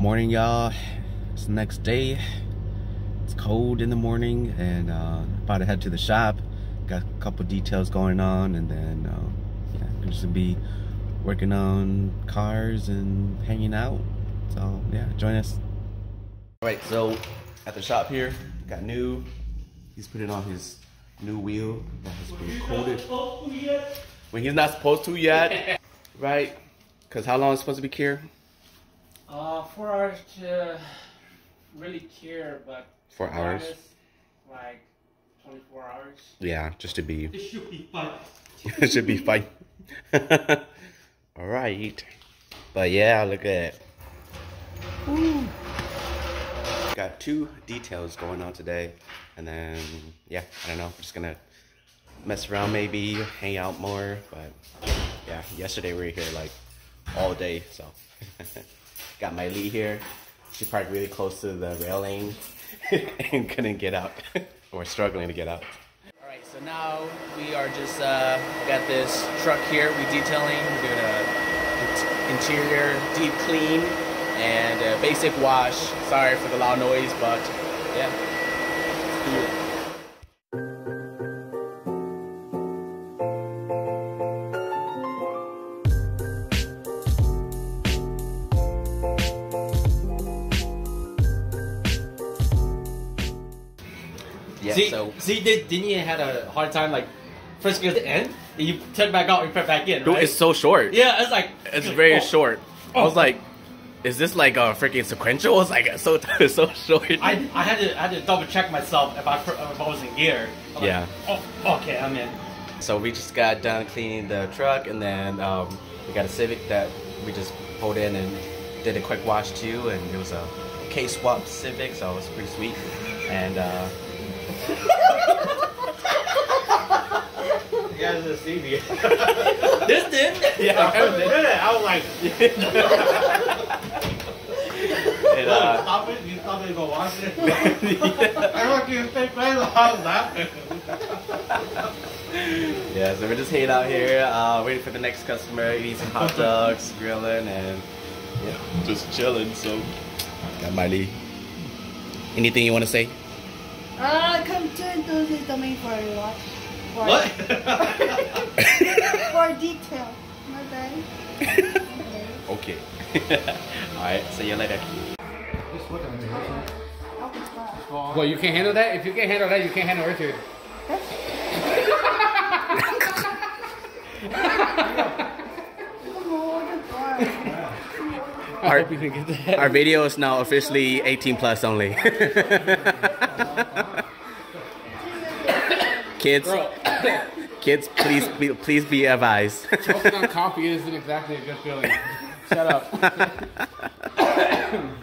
Morning, y'all. It's the next day. It's cold in the morning, and uh, about to head to the shop. Got a couple details going on, and then uh, yeah, I'm just gonna be working on cars and hanging out. So yeah, join us. All right, so at the shop here, got new. He's putting on his new wheel that has been coated. When he's not supposed to yet, right? Because how long is supposed to be here? Uh, four hours to really cure, but Four hours. honest, like 24 hours. Yeah, just to be. It should be fun. it should be fine. All right. But yeah, look at it. Woo. Got two details going on today. And then, yeah, I don't know. We're just going to mess around maybe, hang out more. But yeah, yesterday we were here like all day. So got my Lee here. She parked really close to the railing and couldn't get out. or struggling to get out. All right, so now we are just uh, got this truck here. We detailing. We're doing a interior deep clean and basic wash. Sorry for the loud noise, but yeah, Yeah, see, so see, did, didn't you had a hard time like first get to the end? And you took back out, you put back in, dude, it's so short. yeah, it's like It's very oh. short. I was like, is this like a freaking sequential? It's like so so short. I, I had to I had to double check myself if I, if I was in gear. I'm like, Yeah. oh, okay, I'm in. So we just got done cleaning the truck, and then um, we got a Civic that we just pulled in and did a quick wash too, and it was a K swap Civic, so it was pretty sweet. And uh, You guys just see me. this did? Yeah, I did. I was like, and, uh, stop it. You stop it and go wash it. I want you to stay playing the house laughing. yeah, so we're just hanging out here, uh, waiting for the next customer, eating some hot dogs, grilling, and yeah, just chilling. So got Miley. Anything you want to say? Ah, come to Enthusiasts domain for a watch. For, What? for detail. Okay. Okay. All right. See you later. Well, you can't handle that? If you can't handle that, you can't handle Richard. Our- hope you can get that. Our video is now officially 18 plus only. kids, kids, please, be, please be advised. Choking on coffee isn't exactly a good feeling. Shut up.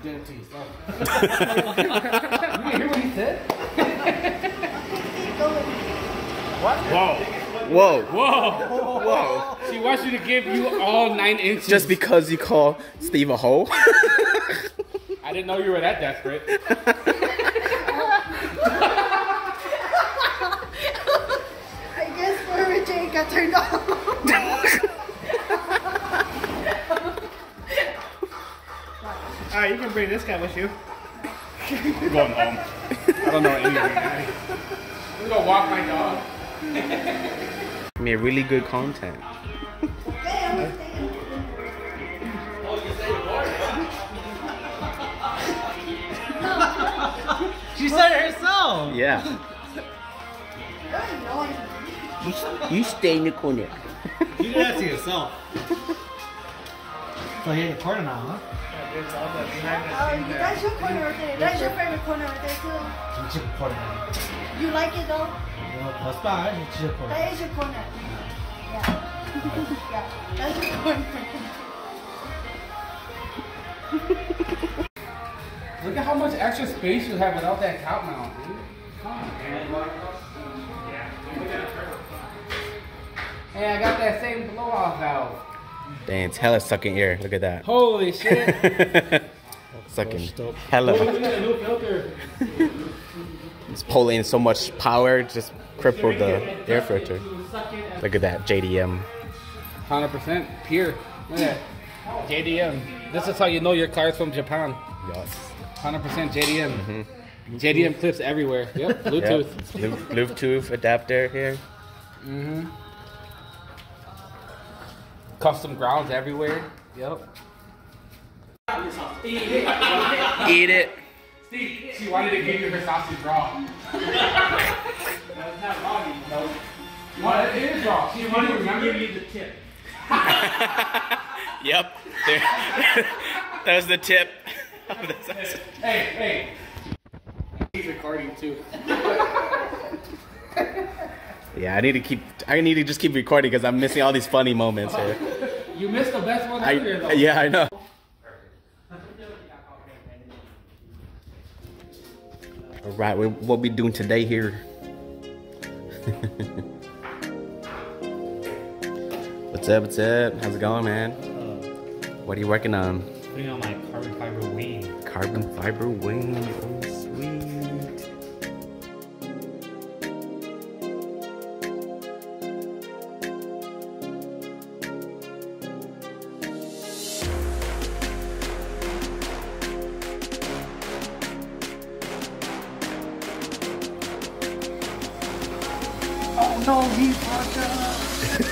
Did it to oh. you hear what he said? Whoa. Whoa! Whoa. Whoa! She wants you to give you all nine inches. Just because you call Steve a hoe? I didn't know you were that desperate. I guess for Richard got turned off. Alright, you can bring this guy with you. I'm going home. I don't know anything. I'm gonna walk my dog. Made really good content. She said it herself. Yeah. you, you stay in the corner. you did that to yourself. So you're in the corner now, huh? Oh, that's your corner right there. That's your favorite corner right there too. Corner. You like it though? That's fine. That is your corner. Yeah. yeah. That's your corner. Look at how much extra space you have without that top mount, dude. Come on. Hey, I got that same blow-off valve. Dang, it's hella sucking air. Look at that. Holy shit. sucking Look hella. at that new. It's pulling so much power, just crippled the air filter. Look at that JDM. 100% pure. Look at that. JDM. This is how you know your car's from Japan. Yes. 100% JDM. JDM clips everywhere. Yep, Bluetooth. Yep. Bluetooth adapter here. Mm-hmm. Custom grounds everywhere. Yep. Eat it. Steve, she wanted to give you her sausage raw. That's not wrong, you know. What? It is raw. She wanted to remember give you the tip. Yep. There. that was the tip. Hey, hey. He's recording too. yeah, I need to keep. I need to just keep recording because I'm missing all these funny moments here. You missed the best one I, earlier though. yeah, I know. All right, we, what we doing today here? what's up? What's up? How's it going, man? Uh, what are you working on? Putting on my carbon fiber wing. Carbon fiber wing. Oh, sweet.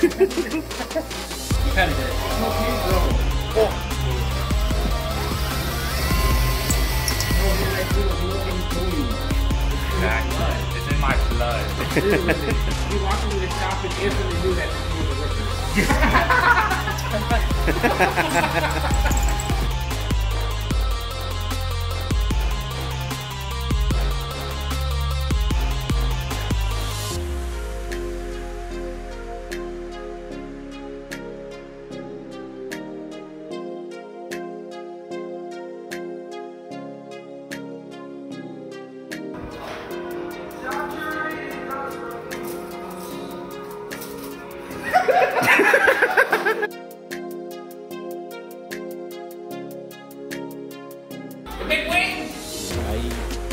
Kind of good. Oh. Exactly. You walked into the shop and instantly knew that you was a worker. Bye.